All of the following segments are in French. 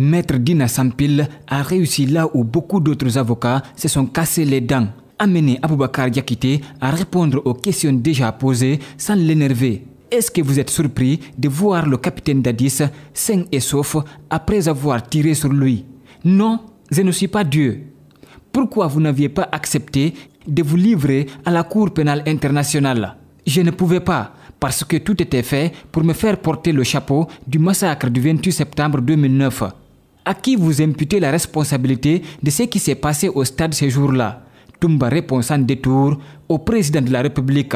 Maître Dina Sampil a réussi là où beaucoup d'autres avocats se sont cassés les dents. Amener Aboubakar Diakité à répondre aux questions déjà posées sans l'énerver. Est-ce que vous êtes surpris de voir le capitaine Dadis sain et sauf après avoir tiré sur lui? Non, je ne suis pas Dieu. Pourquoi vous n'aviez pas accepté de vous livrer à la Cour pénale internationale? Je ne pouvais pas, parce que tout était fait pour me faire porter le chapeau du massacre du 28 septembre 2009. À qui vous imputez la responsabilité de ce qui s'est passé au stade ce jour-là Toumba répond sans détour au président de la République.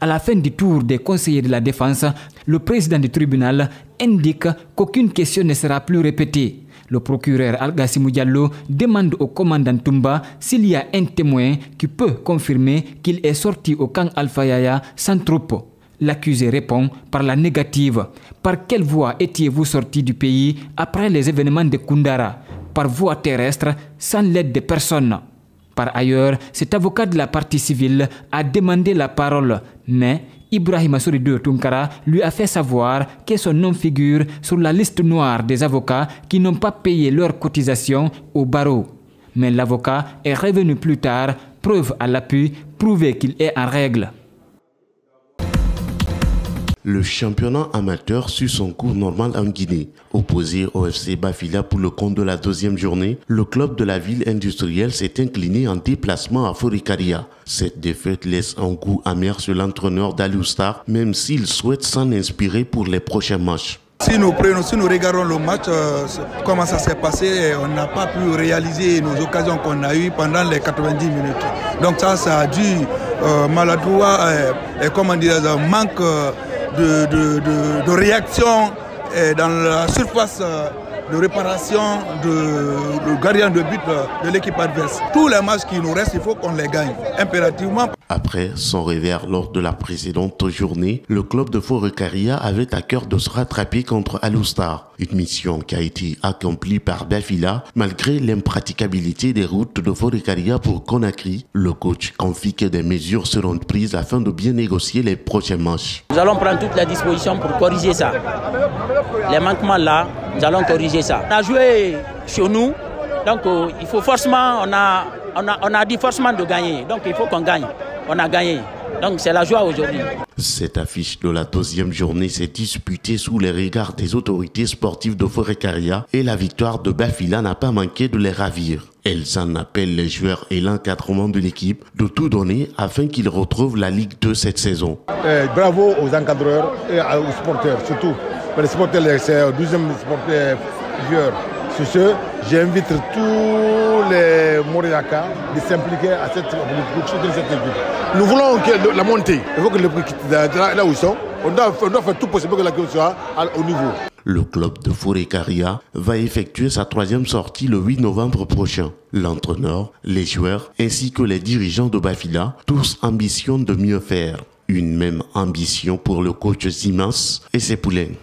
À la fin du tour des conseillers de la défense, le président du tribunal indique qu'aucune question ne sera plus répétée. Le procureur Al-Gassimou Diallo demande au commandant Toumba s'il y a un témoin qui peut confirmer qu'il est sorti au camp Alpha Yaya sans troupe. L'accusé répond par la négative. Par quelle voie étiez-vous sorti du pays après les événements de Kundara? Par voie terrestre, sans l'aide de personne. Par ailleurs, cet avocat de la partie civile a demandé la parole, mais Ibrahim Assouridou Tunkara lui a fait savoir que son nom figure sur la liste noire des avocats qui n'ont pas payé leur cotisation au barreau. Mais l'avocat est revenu plus tard, preuve à l'appui, prouver qu'il est en règle. Le championnat amateur suit son cours normal en Guinée. Opposé au FC Bafila pour le compte de la deuxième journée, le club de la ville industrielle s'est incliné en déplacement à Forikaria. Cette défaite laisse un goût amer sur l'entraîneur d'Alustar, même s'il souhaite s'en inspirer pour les prochains matchs. Si nous, prenons, si nous regardons le match, euh, comment ça s'est passé, on n'a pas pu réaliser nos occasions qu'on a eues pendant les 90 minutes. Donc ça, ça a dû euh, maladroit, euh, et comment dire, manque de, réaction dans la surface de réparation de, de gardien de but de l'équipe adverse. Tous les matchs qui nous restent, il faut qu'on les gagne impérativement. Après son revers lors de la précédente journée, le club de Forecaria avait à cœur de se rattraper contre Alustar. Une mission qui a été accomplie par Bafila malgré l'impraticabilité des routes de Forecaria pour Conakry. Le coach confie que des mesures seront prises afin de bien négocier les prochains matchs. Nous allons prendre toutes les dispositions pour corriger ça. Les manquements là, nous allons corriger ça. On a joué chez nous, donc euh, il faut forcément, on a, on, a, on a dit forcément de gagner, donc il faut qu'on gagne. On a gagné. Donc c'est la joie aujourd'hui. Cette affiche de la deuxième journée s'est disputée sous les regards des autorités sportives de Forecaria et la victoire de Bafila n'a pas manqué de les ravir. Elles en appellent les joueurs et l'encadrement de l'équipe de tout donner afin qu'ils retrouvent la Ligue 2 cette saison. Eh, bravo aux encadreurs et aux supporters surtout. Les supporters, c'est le deuxième supporter joueur. Sur ce, j'invite tous les Moriaka de s'impliquer à cette de cette équipe. Nous voulons que la montée, il faut que le prix là où ils sont, on doit, on doit faire tout possible pour que la l'équipe soit au niveau. Le club de Forecaria va effectuer sa troisième sortie le 8 novembre prochain. L'entraîneur, les joueurs ainsi que les dirigeants de Bafila, tous ambitionnent de mieux faire. Une même ambition pour le coach Siemens et ses poulains.